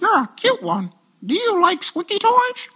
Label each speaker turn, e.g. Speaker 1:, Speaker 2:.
Speaker 1: You're a cute one. Do you like squeaky toys?